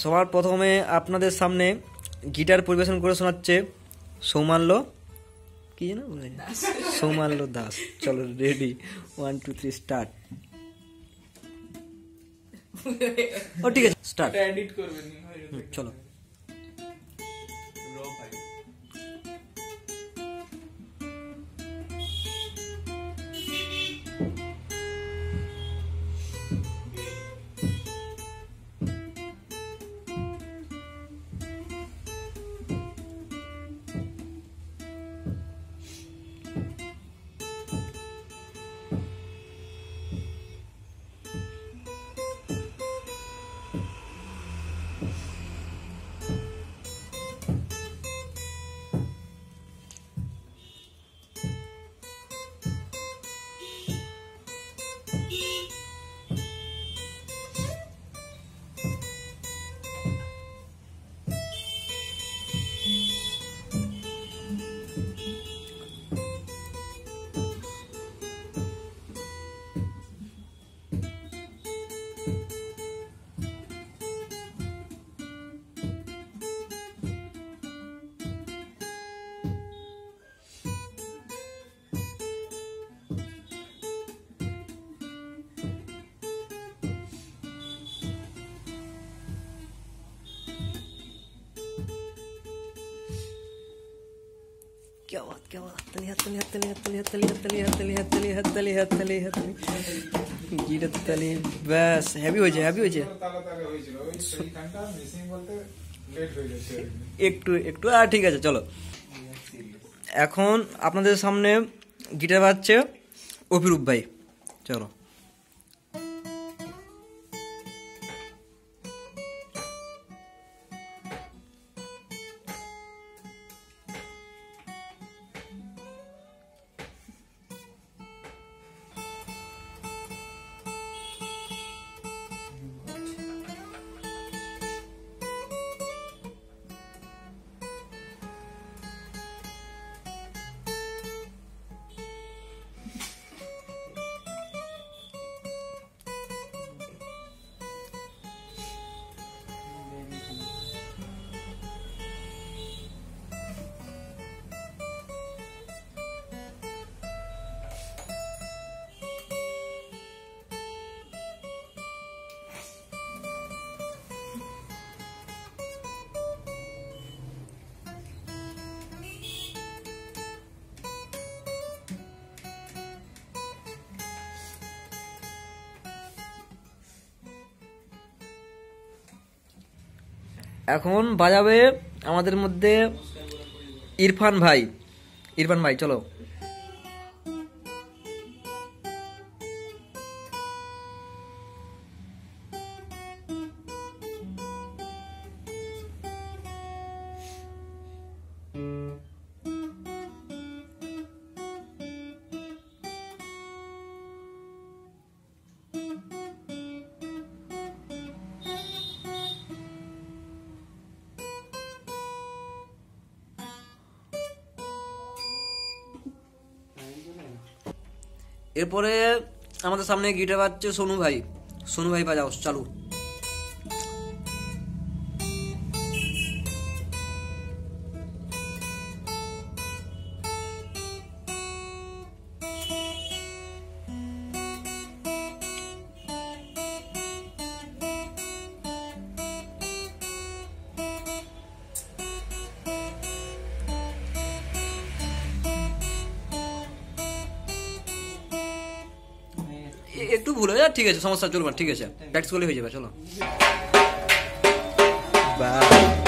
সবার প্রথমে আপনাদের সামনে গিটার পরিবেশন করে শোনাচ্ছে সৌমাল্য। কি যেন বলে? সৌমাল্য দাস। চলো ready one two three start ও ঠিক আছে স্টার্ট চলো। gawat gawat terlihat terlihat terlihat terlihat terlihat terlihat terlihat terlihat terlihat terlihat গিটা তো তাহলে ব্যাস হ্যাপি হয়েছে হ্যাপি হয়েছে একটু একটু আর ঠিক আছে চলো এখন আপনাদের সামনে গিটার বাজছে অভিরূপ ভাই চলো এখন বাজাবে আমাদের মধ্যে ইরফান ভাই। ইরফান ভাই চলো। এরপরে আমাদের সামনে গিটার বাজছে সোনু ভাই। সোনু ভাই বাজাও চালু। একটু ভুল হয়ে ঠিক আছে, সমস্যা চলবে ঠিক আছে। প্র্যাকটিস করলে হয়ে যাবে, চলো। হবে